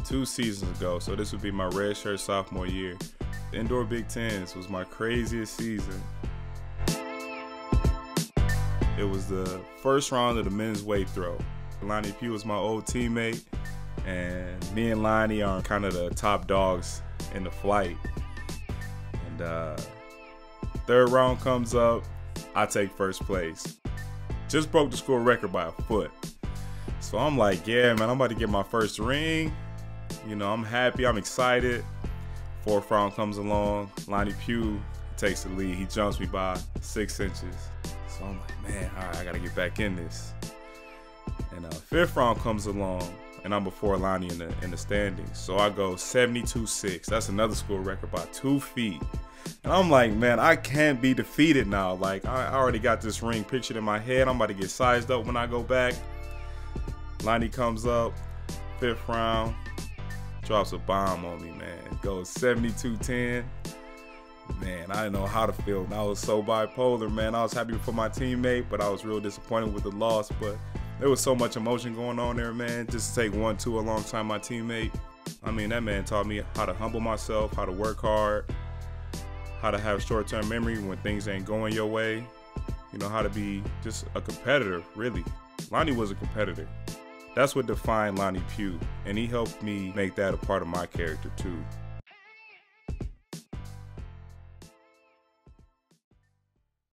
two seasons ago. So this would be my red shirt sophomore year. The indoor Big Tens was my craziest season. It was the first round of the men's weight throw. Lonnie Pugh was my old teammate, and me and Lonnie are kind of the top dogs in the flight. And uh, third round comes up, I take first place. Just broke the school record by a foot. So I'm like, yeah, man, I'm about to get my first ring. You know, I'm happy, I'm excited. Fourth round comes along, Lonnie Pugh takes the lead. He jumps me by six inches. So I'm like, man, all right, I gotta get back in this. And uh, fifth round comes along, and I'm before Lonnie in the in the standings. So I go 72-6. That's another school record by two feet. And I'm like, man, I can't be defeated now. Like I already got this ring pictured in my head. I'm about to get sized up when I go back. Lonnie comes up, fifth round, drops a bomb on me, man. Goes 72-10 man, I didn't know how to feel. I was so bipolar, man. I was happy for my teammate, but I was real disappointed with the loss. But there was so much emotion going on there, man. Just to take one, two alongside my teammate. I mean, that man taught me how to humble myself, how to work hard, how to have short-term memory when things ain't going your way. You know, how to be just a competitor, really. Lonnie was a competitor. That's what defined Lonnie Pugh, and he helped me make that a part of my character too.